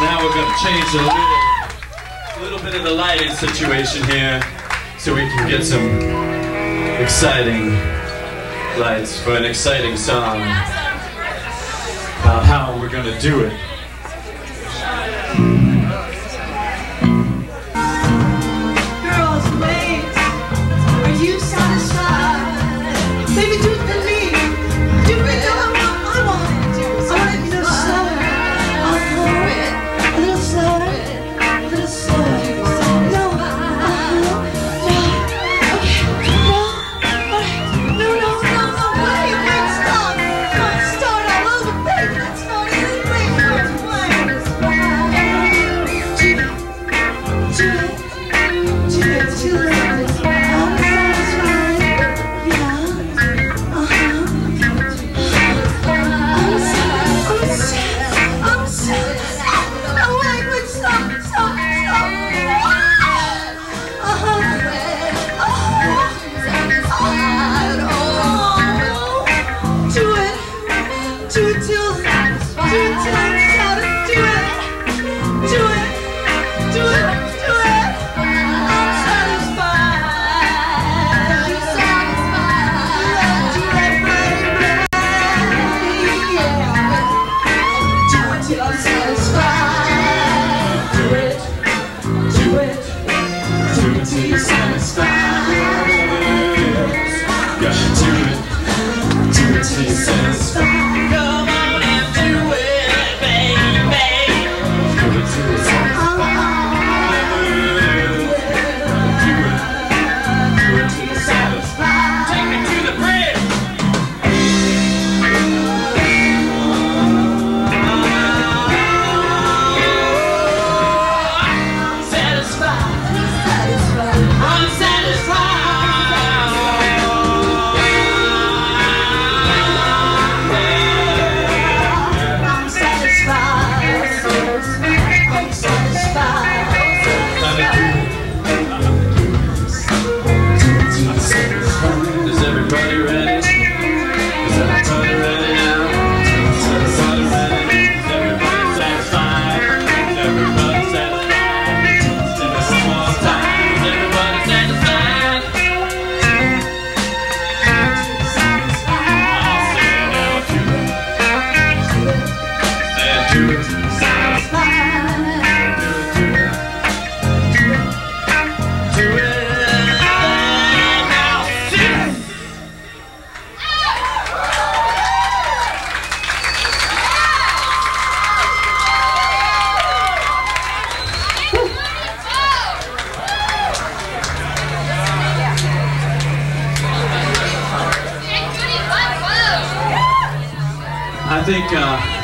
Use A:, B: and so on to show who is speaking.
A: Now we're going to change a little, little bit of the lighting situation here so we can get some exciting lights for an exciting song about how we're going to do it.
B: to,
A: to, to, to. think. Uh,